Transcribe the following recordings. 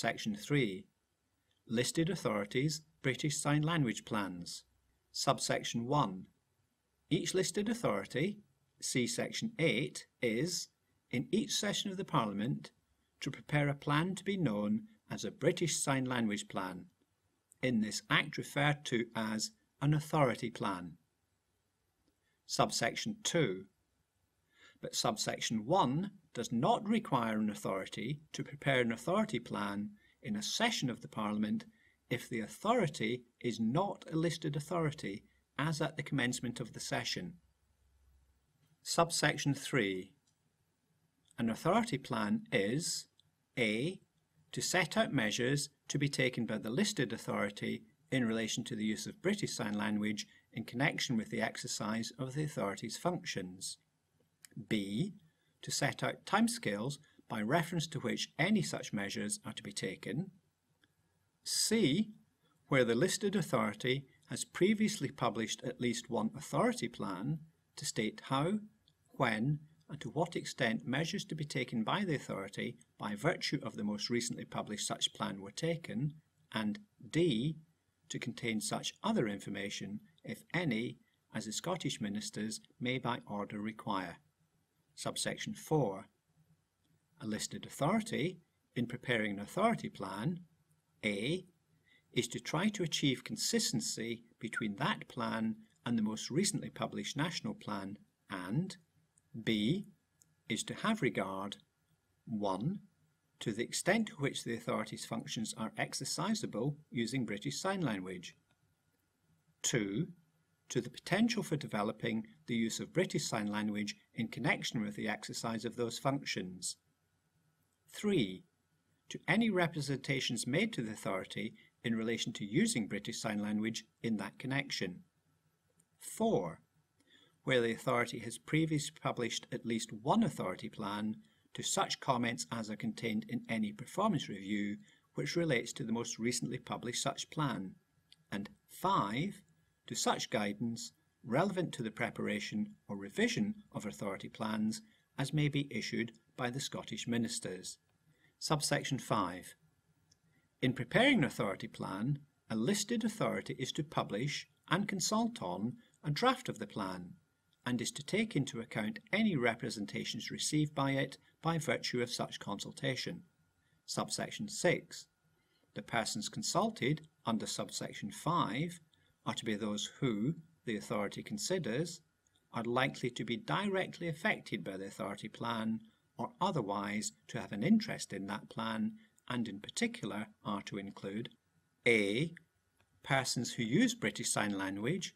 Section 3. Listed authorities, British Sign Language plans. Subsection 1. Each listed authority, see Section 8, is, in each session of the Parliament, to prepare a plan to be known as a British Sign Language Plan, in this Act referred to as an Authority Plan. Subsection 2. But subsection 1 does not require an authority to prepare an authority plan in a session of the Parliament if the authority is not a listed authority as at the commencement of the session. Subsection 3. An authority plan is A. To set out measures to be taken by the listed authority in relation to the use of British Sign Language in connection with the exercise of the authority's functions. B. To set out timescales by reference to which any such measures are to be taken. C. Where the listed authority has previously published at least one authority plan to state how, when, and to what extent measures to be taken by the authority by virtue of the most recently published such plan were taken, and D. To contain such other information, if any, as the Scottish ministers may by order require. Subsection 4. A listed authority, in preparing an authority plan, A. is to try to achieve consistency between that plan and the most recently published national plan, and B. is to have regard 1. To the extent to which the authority's functions are exercisable using British Sign Language. 2 to the potential for developing the use of British Sign Language in connection with the exercise of those functions. 3. To any representations made to the authority in relation to using British Sign Language in that connection. 4. Where the authority has previously published at least one authority plan to such comments as are contained in any performance review which relates to the most recently published such plan. And 5 to such guidance relevant to the preparation or revision of authority plans as may be issued by the Scottish Ministers. Subsection 5. In preparing an authority plan, a listed authority is to publish and consult on a draft of the plan and is to take into account any representations received by it by virtue of such consultation. Subsection 6. The persons consulted under subsection 5 are to be those who, the authority considers, are likely to be directly affected by the authority plan or otherwise to have an interest in that plan and in particular are to include A. Persons who use British Sign Language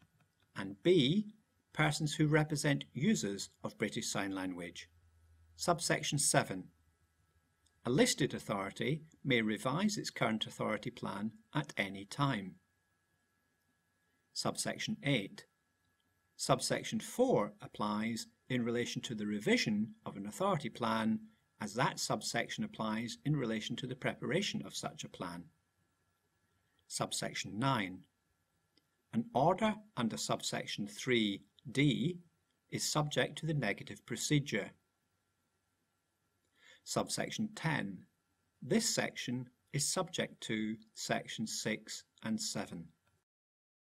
and B. Persons who represent users of British Sign Language. Subsection 7. A listed authority may revise its current authority plan at any time. Subsection 8. Subsection 4 applies in relation to the revision of an authority plan as that subsection applies in relation to the preparation of such a plan. Subsection 9. An order under subsection 3d is subject to the negative procedure. Subsection 10. This section is subject to sections 6 and 7.